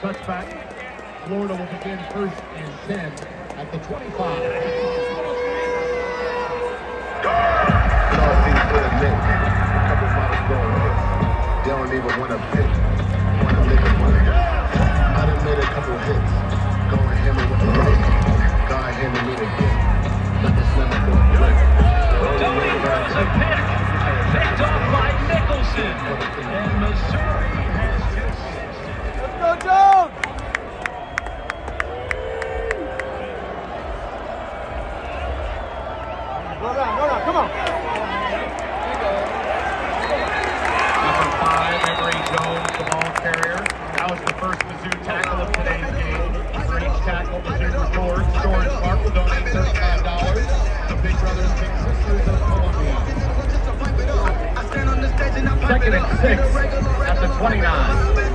Florida will begin first and 10 at the 25. It all seems to admit, a couple models going hits. They don't even want to pick, want to lick want to I done made a couple hits, going hammer with the right. God handed me the gift, not the slammer for a Go down, go down, come on. Number five, Emory Jones, the ball carrier. That was the first Mizzou tackle of today's game. For each tackle, Mizzou records. George Clark will donate $35. The Big Brothers Big Sisters of Columbia. Second and six at the 29.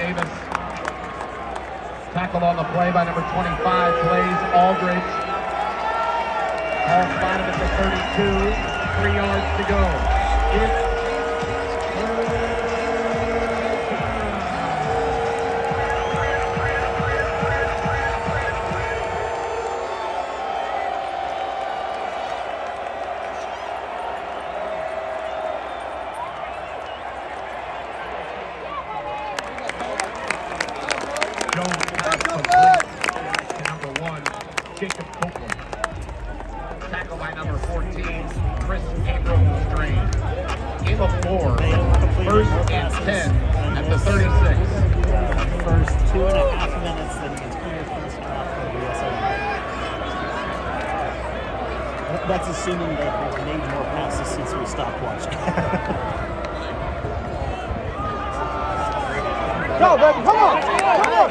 Davis. Tackle on the play by number 25, Blaze Alldredge. All spotted at the 32, three yards to go. It's Jacob Copeland. Tackle by number 14, Chris Abrams Strain. Game of four, first and 10 at the 36. first two and a half minutes than the entire first half of the USA. That's assuming that we've made more passes since we stopped watching. Go, baby, come on! Come on,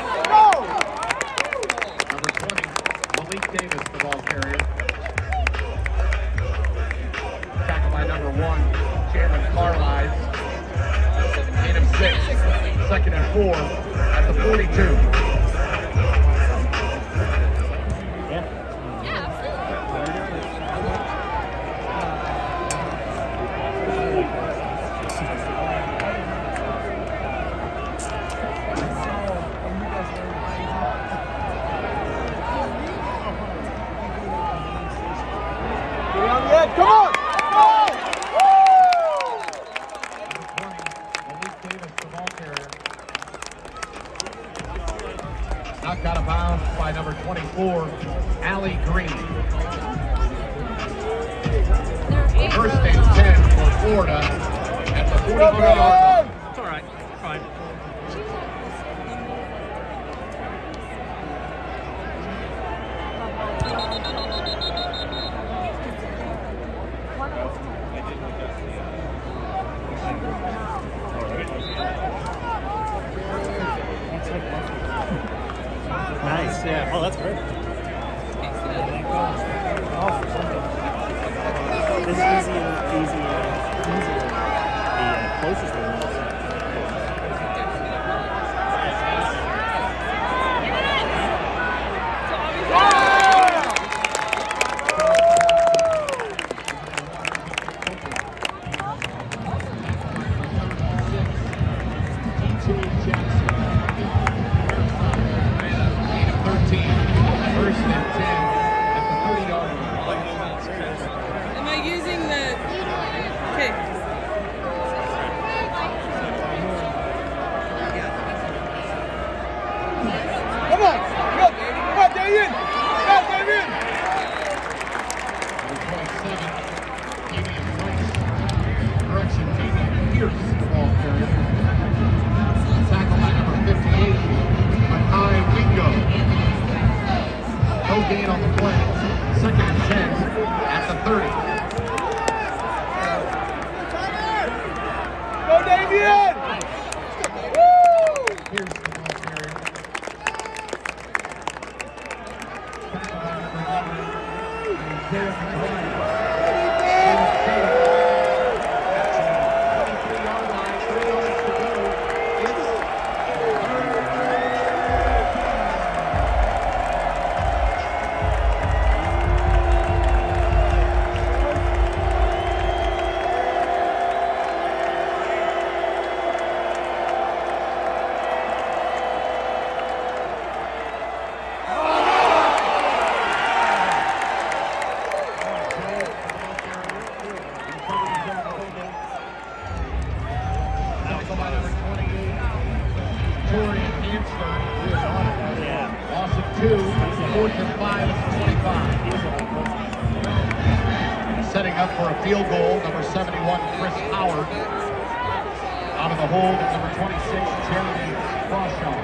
second and four at the 42. yeah. Get on the edge, come on! Number 24, Allie Green. First and 10 for Florida at the 44 Go, yard line. It's all right. Fine. Yeah. Oh, that's great. 太君 Victoria Hansler, who is on it. Yeah. Loss of two, fourth and five at the 25. Setting up for a field goal, number 71, Chris Howard. Out of the hold, number 26, Jeremy Crawshaw.